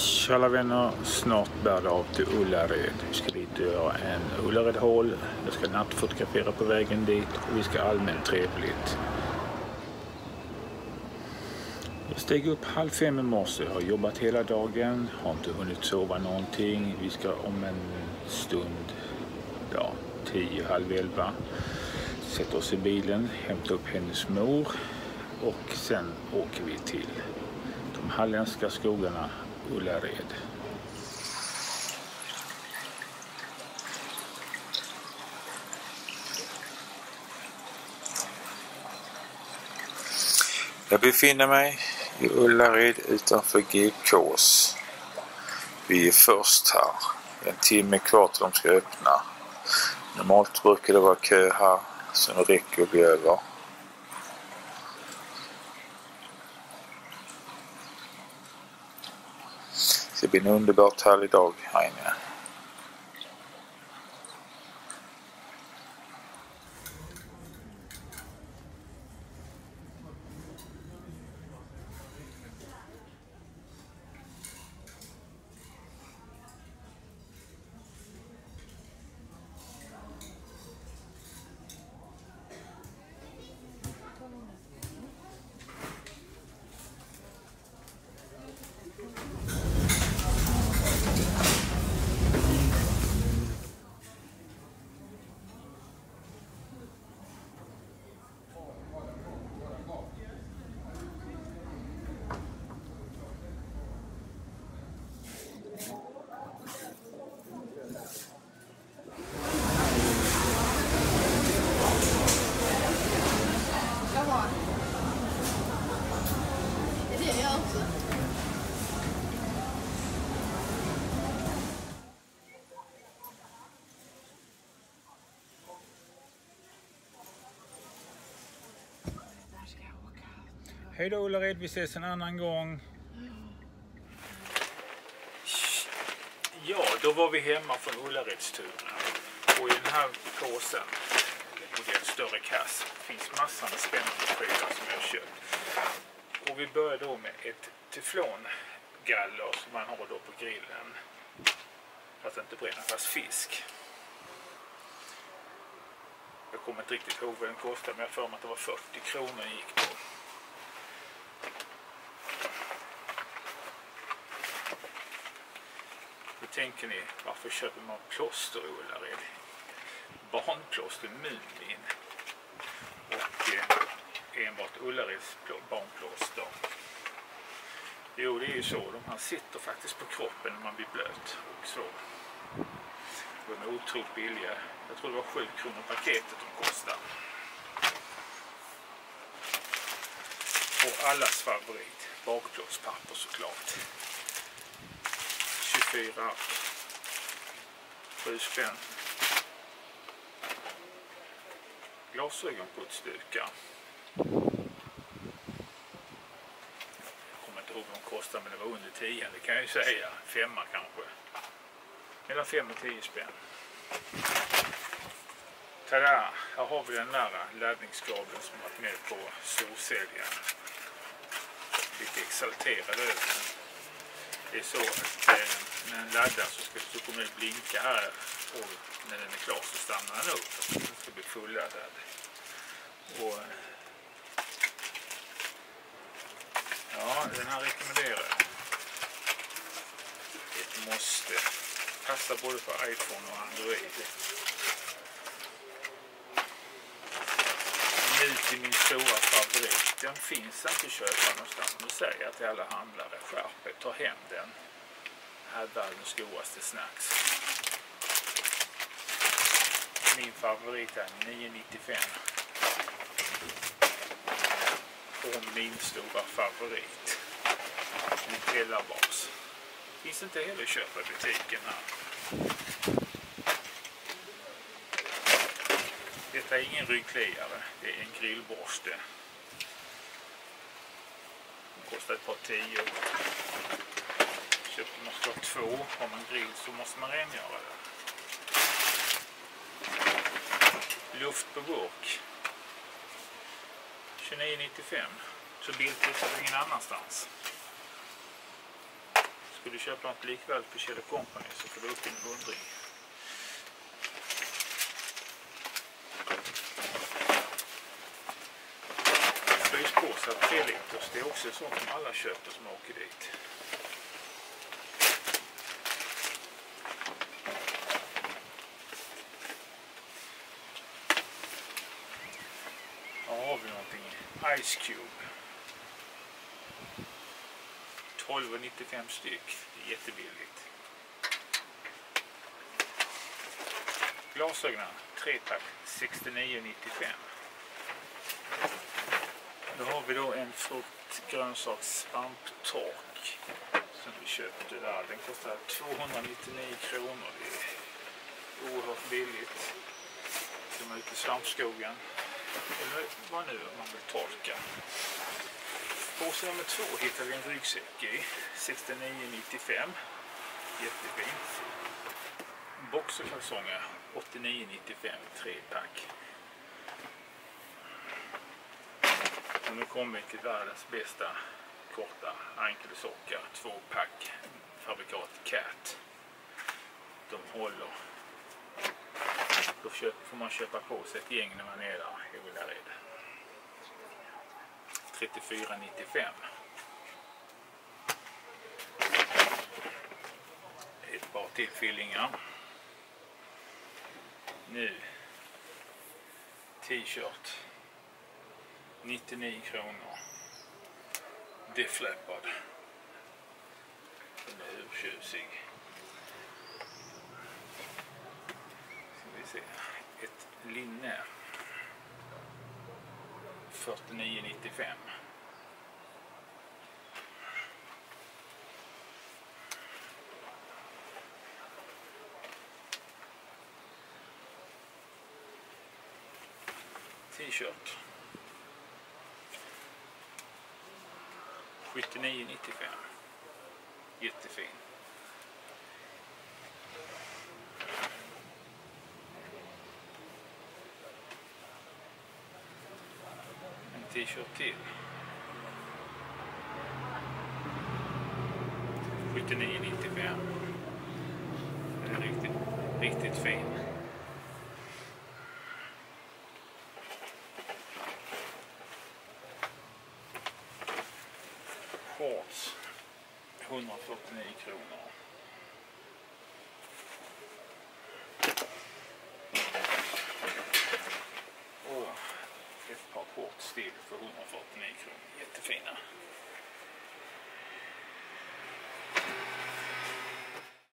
Tjalla vänner, snart bär det av till Ullared. Vi ska dit och göra en Ullared Hall. Jag ska nattfotografera på vägen dit och vi ska allmänt trevligt. Jag steg upp halv fem i morse, Jag har jobbat hela dagen, har inte hunnit sova någonting. Vi ska om en stund, ja, tio, halv elva, sätta oss i bilen, hämta upp hennes mor och sen åker vi till de halländska skogarna Ullared. Jag befinner mig i Ullared utanför GKs. Vi är först här. En timme kvar till de ska öppna. Normalt brukar det vara kö här, så nu räcker vi över. Det blir en underbart härlig dag här inne. Hej då Ullared, vi ses en annan gång. Ja, då var vi hemma från Ullaredsturen. Och i den här påsen, och det är en större kass, finns massor med spännande prylar som jag har köpt. Och vi börjar då med ett teflongaller som man har då på grillen. Fast inte bränna fast fisk. Jag kommer inte riktigt ihåg vad den kostade men jag har för mig att det var 40 kronor den gick på. Tänker ni, varför köper man plåster i Ullared? Barnplåster Mumin och eh, enbart Ullareds barnplåster. Jo, det är ju så. De här sitter faktiskt på kroppen när man blir blöt och så. De är otroligt billiga. Jag tror det var 7 kronor paketet de kostar. Och allas favorit, bakplåtspapper såklart. 24 7 spänn. Glasögonputsdukar. Jag kommer inte ihåg vad de kostar men det var under 10 det kan jag ju säga. Femma kanske. Mellan 5 och 10 spänn. Tada! Här har vi den där laddningskabeln som varit med på solsäljaren. Lite exalterad över den. Det är så att eh, när den laddar så, ska, så kommer det blinka här och när den är klar så stannar den upp. Den ska bli fulladdad. Och, ja, den här rekommenderar jag. Ett måste. Passar både på iPhone och Android. Nu till min stora favorit. Den finns inte att köpa någonstans. Nu säger jag till alla handlare, skärp er, ta hem den. Det här är världens godaste snacks. Min favorit är 9,95. Och min stora favorit. Nutella bars. Finns inte heller att köpa i butiken här. Detta är ingen ryggkliare, det är en grillborste. Den kostar ett par tio. Köpte man ska ha två, har man grill så måste man rengöra det. Luft på burk. 29,95. Så billigt är ingen annanstans. Skulle du köpa något likväl på Kjell Company så får du upp en hundring. Så 3 liters, det är också sånt som alla köper som åker dit. Här har vi någonting? Ice Cube. 12,95 styck. Det är jättebilligt. Glasögonen, 3 pack 69,95. Då har vi då en frukt, grönsaks, svamptork som vi köpte där. Den kostar 299 kronor. Det är oerhört billigt. De är ute i svampskogen. Eller vad nu man vill torka. Påse nummer två hittar vi en ryggsäck i. 69,95. Jättefint. Boxerkalsonger 89,95 Trepack. pack. Och nu kommer vi till världens bästa korta ankelsockar. Två pack. Fabrikat Cat. De håller. Då får man köpa på sig ett gäng när man är där i Ullared. 34,95. Ett par till fillingar. Nu. T-shirt. 99 kronor. Def Leppard. Den är urtjusig. Ska vi se. Ett linne. 49,95. T-shirt. 79,95. Jättefin. En t-shirt till. 79,95. Den är riktigt, riktigt fin.